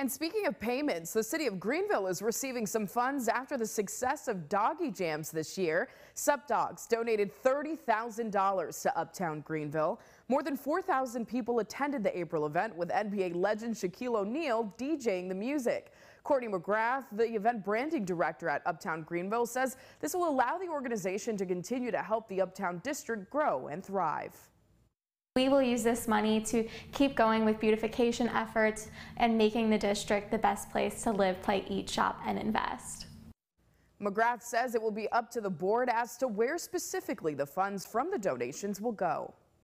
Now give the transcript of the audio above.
And speaking of payments, the city of Greenville is receiving some funds after the success of doggy jams this year. Sup Dogs donated $30,000 to Uptown Greenville. More than 4,000 people attended the April event with NBA legend Shaquille O'Neal DJing the music. Courtney McGrath, the event branding director at Uptown Greenville, says this will allow the organization to continue to help the Uptown district grow and thrive. We will use this money to keep going with beautification efforts and making the district the best place to live, play, eat, shop, and invest. McGrath says it will be up to the board as to where specifically the funds from the donations will go.